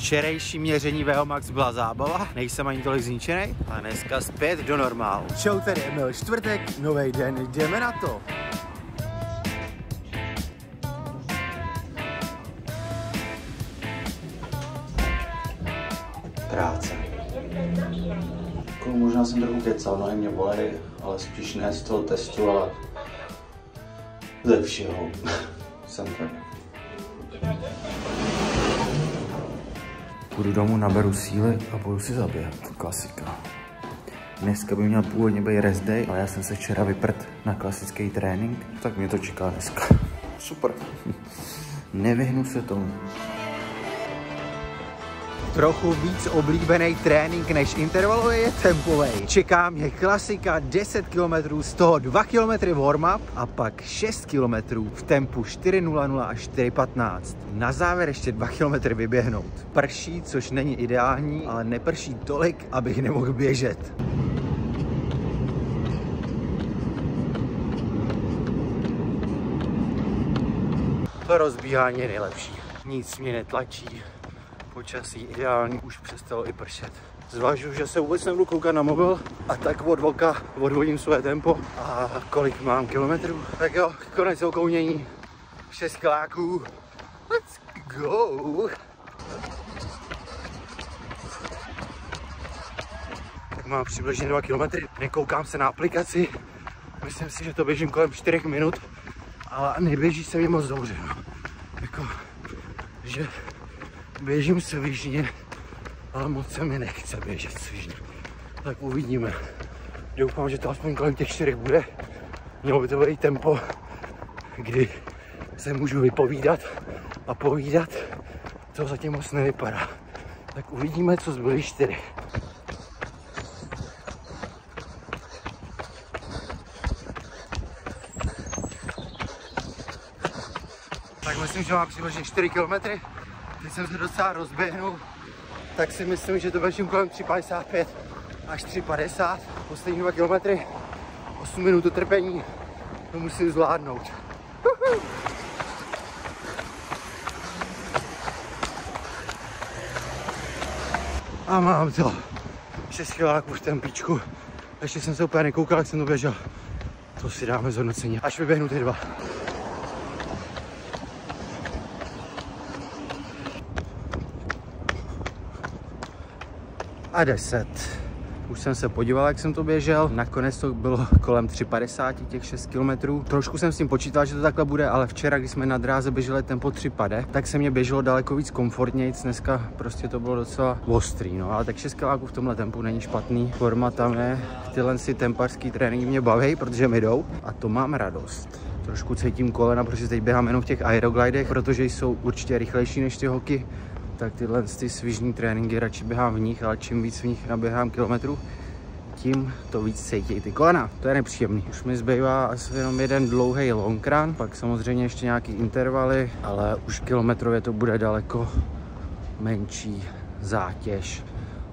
Včerejší měření VO Max byla zábava, nejsem ani tolik zničený a dneska zpět do normálu. Čau, tady Emil Čtvrtek, nový den, jdeme na to. Práce. Jako možná jsem trochu kecal, nohy mě bolej, ale spíš ne z toho testu, ale ze všeho. jsem tady. Půjdu domů, naberu síly a budu si zaběhat. Klasika. Dneska by měl původně být rest day, ale já jsem se včera vyprt na klasický trénink, tak mě to čeká dneska. Super. Nevyhnu se tomu trochu víc oblíbený trénink než intervalový je tempový. Čeká mě klasika 10 km, z toho 2 km warm-up a pak 6 km v tempu 4.00 a 4.15. Na závěr ještě 2 km vyběhnout. Prší, což není ideální, ale neprší tolik, abych nemohl běžet. To rozbíhání je nejlepší. Nic mě netlačí počasí ideální, už přestalo i pršet. Zvažuji, že se vůbec nebudu koukat na mobil a tak od voka odvodím své tempo a kolik mám kilometrů. Tak jo, konec okounění, 6 kláků, let's go! Tak mám přibližně 2 kilometry, nekoukám se na aplikaci, myslím si, že to běžím kolem 4 minut, ale neběží se mi moc dobře, no. Jako, že běžím svižně, ale moc se mi nechce běžet svižně. Tak uvidíme. Doufám, že to aspoň kolem těch čtyřech bude. Mělo by to být tempo, kdy se můžu vypovídat a povídat. To zatím moc nevypadá. Tak uvidíme, co zbyly čtyři. Tak myslím, že mám přibližně 4 kilometry teď jsem se docela rozběhnul, tak si myslím, že to běžím kolem 3,55 až 3,50, poslední dva kilometry, 8 minut utrpení, to musím zvládnout. A mám to. 6 kiláků v tempíčku. Ještě jsem se úplně nekoukal, jak jsem to běžel. To si dáme zhodnocení, až vyběhnu ty dva. A 10. Už jsem se podíval, jak jsem to běžel. Nakonec to bylo kolem 3,50 těch 6 km. Trošku jsem s tím počítal, že to takhle bude, ale včera, když jsme na dráze běželi tempo 3 pade, tak se mě běželo daleko víc komfortněji. Dneska prostě to bylo docela ostrý. No, ale tak 6 km v tomhle tempu není špatný. Forma tam je. Tyhle si tempařský tréninky mě baví, protože mi jdou a to mám radost trošku cítím kolena, protože teď běhám jenom v těch aeroglidech, protože jsou určitě rychlejší než ty hoky tak tyhle ty svižní tréninky radši běhám v nich, ale čím víc v nich naběhám kilometrů, tím to víc cítí ty kolena. To je nepříjemný. Už mi zbývá asi jenom jeden dlouhý long run, pak samozřejmě ještě nějaký intervaly, ale už kilometrově to bude daleko menší zátěž.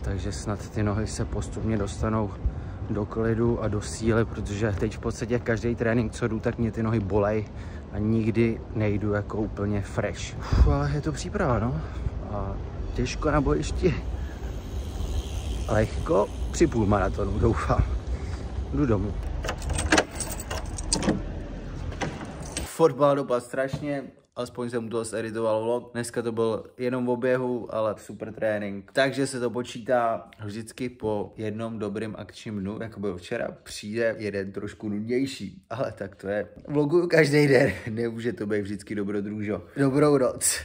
Takže snad ty nohy se postupně dostanou do klidu a do síly, protože teď v podstatě každý trénink, co jdu, tak mě ty nohy bolej a nikdy nejdu jako úplně fresh. Uf, ale je to příprava, no těžko na bojišti. Lehko při půlmaratonu, doufám. Jdu domů. Fotbal dopadl strašně, aspoň jsem to editoval vlog. Dneska to byl jenom v oběhu, ale super trénink. Takže se to počítá vždycky po jednom dobrým akčním dnu, jako byl včera, přijde jeden trošku nudnější. Ale tak to je. Vloguju každý den, nemůže to být vždycky dobrodružo. Dobrou noc.